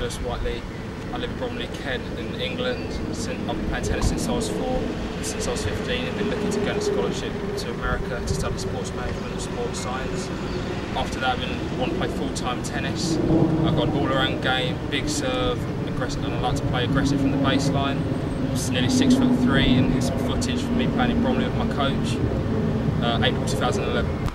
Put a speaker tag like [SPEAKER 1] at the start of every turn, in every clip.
[SPEAKER 1] Lewis Whiteley. I live in Bromley, Kent, in England. Since, I've been playing tennis since I was four. Since I was 15, I've been looking to get a scholarship to America to study sports management and sports science. After that, I've been want to play full-time tennis. I've got an all-around game, big serve, aggressive, and I like to play aggressive from the baseline. I'm nearly six foot three, and here's some footage from me playing in Bromley with my coach. Uh, April 2011.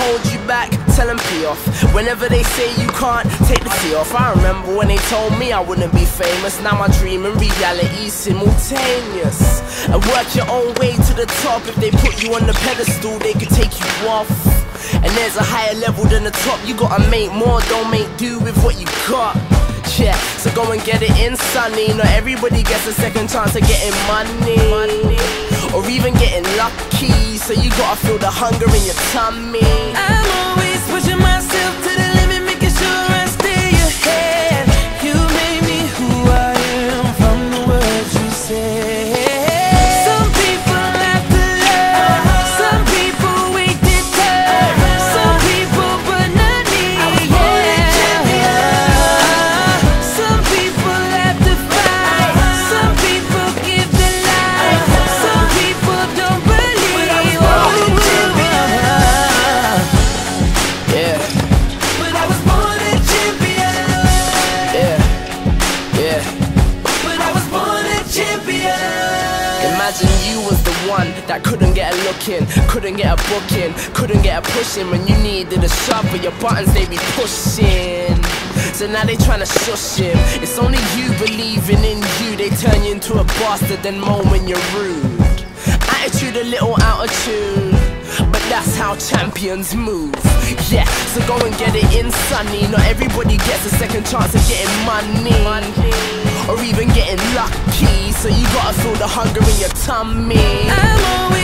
[SPEAKER 2] Hold you back, tell them pee off. Whenever they say you can't, take the tea off. I remember when they told me I wouldn't be famous. Now my dream and reality simultaneous. And work your own way to the top. If they put you on the pedestal, they could take you off. And there's a higher level than the top. You gotta make more, don't make do with what you got. Yeah, so go and get it in, sunny. Not everybody gets a second chance of getting money. Or even getting lucky. So you gotta feel the hunger in your tummy. Couldn't get a look in, couldn't get a booking, couldn't get a push in when you needed a shove, but your buttons they be pushing. So now they tryna shush him. It's only you believing in you, they turn you into a bastard, then moan when you're rude. Attitude a little out of tune. But that's how champions move. Yeah, so go and get it in, sunny. Not everybody gets a second chance of getting money. Or even getting lucky. So you gotta feel the hunger in your tummy.